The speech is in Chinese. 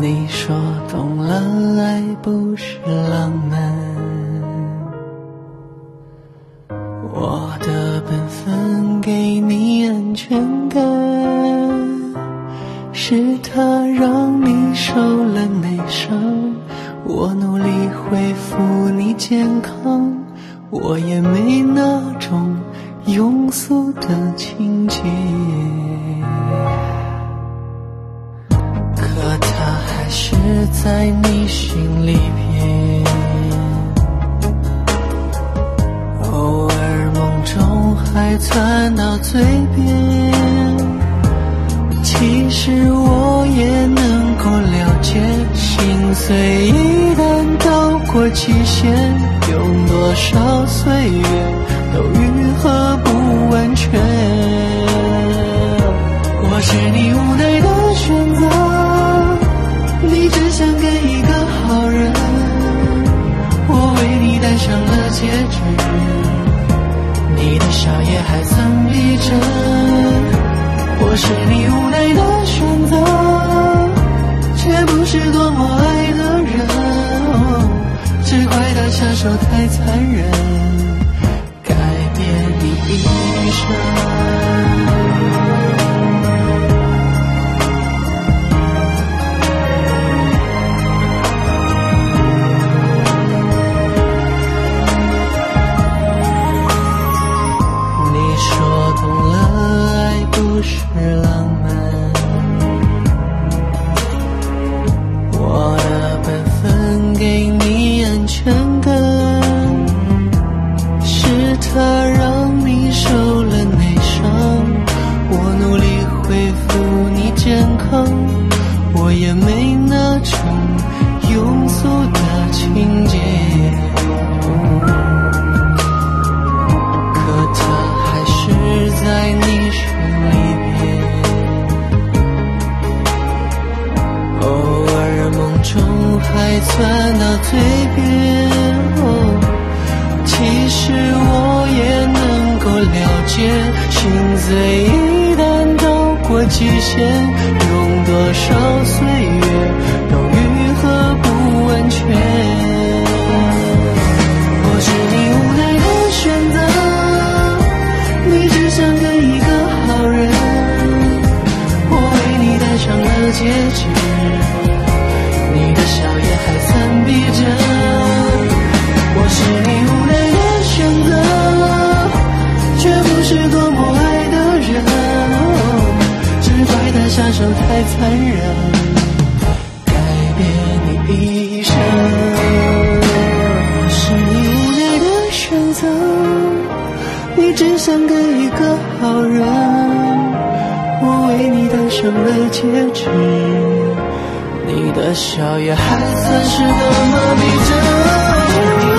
你说懂了，爱不是浪漫。我的本分给你安全感，是他让你受了内伤。我努力恢复你健康，我也没那种庸俗的情节。是在你心里边，偶尔梦中还窜到嘴边。其实我也能够了解，心碎一旦到过期限，用多少岁月都愈合不好人，我为你戴上了戒指，你的笑也还曾逼真。我是你无奈的选择，却不是多么爱的人，只怪他下手太残忍，改变你一生。健康，我也没那种庸俗的情节。可他还是在你心里边，偶尔梦中还窜到嘴边。其实我也能够了解，心碎极限，用多少岁月都愈合不完全。我是你无奈的选择，你只想跟一个好人，我为你戴上了戒指，你的笑也还曾闭着。下手太残忍，改变你一生。我是你无奈的选择，你只想跟一个好人，我为你戴上了戒指，你的笑也还算是那么逼真。